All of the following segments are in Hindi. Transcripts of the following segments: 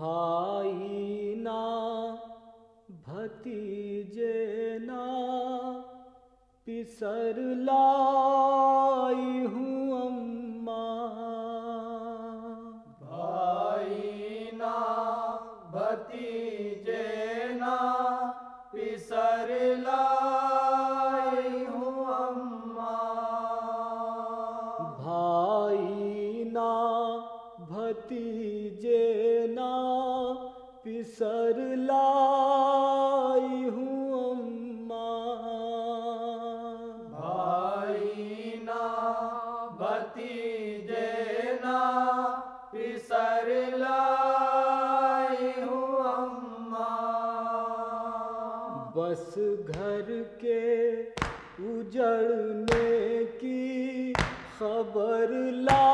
भाई ना भतीजे ना पिसर लाई हूँ भतीजे ना पिसर लाई हूँ अम्मा। भाई ना भतीजे ना पिसर लाई हूँ अम्मा। बस घर के उजड़ने की खबर ला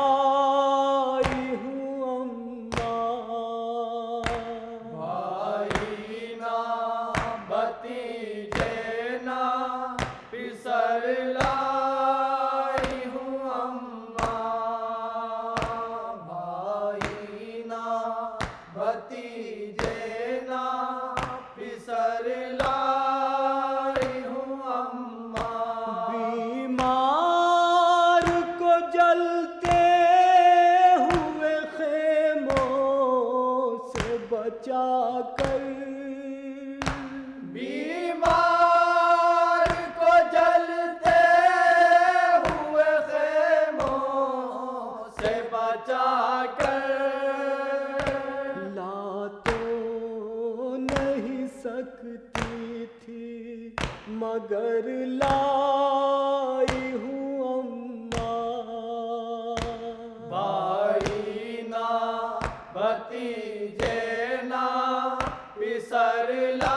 लगती थी मगर लाई हूँ अम्मा। भाई ना भतीजे ना पिसर ला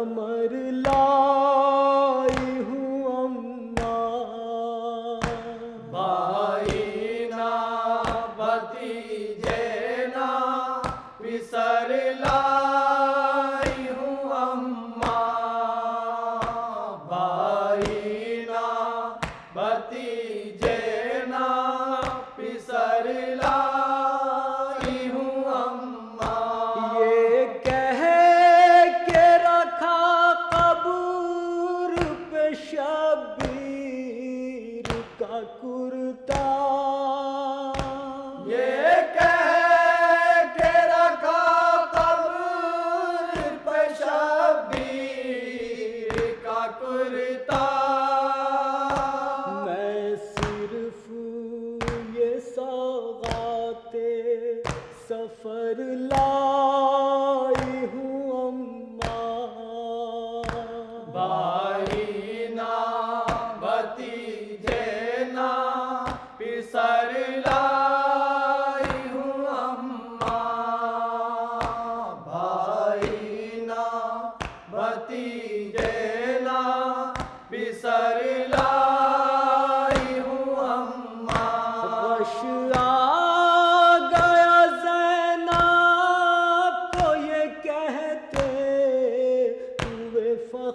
अमर लाई हूँ अम्मा। भाई ना भतीजे कुर्ता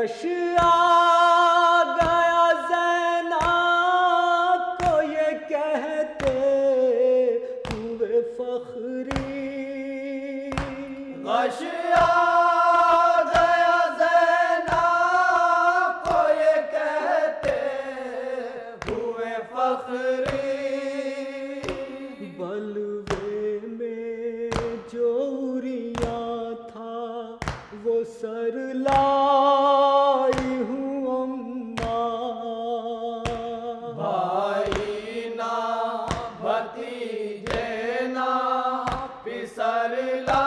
खुश आ गया जैना को ये कहते हुए फखरी। खुश आ सर लाई हूँ अम्मा। भाई ना भतीजे ना पिसर ला